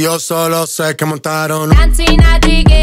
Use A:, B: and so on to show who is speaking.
A: Yo solo sé que montaron.
B: Dancing a jig it.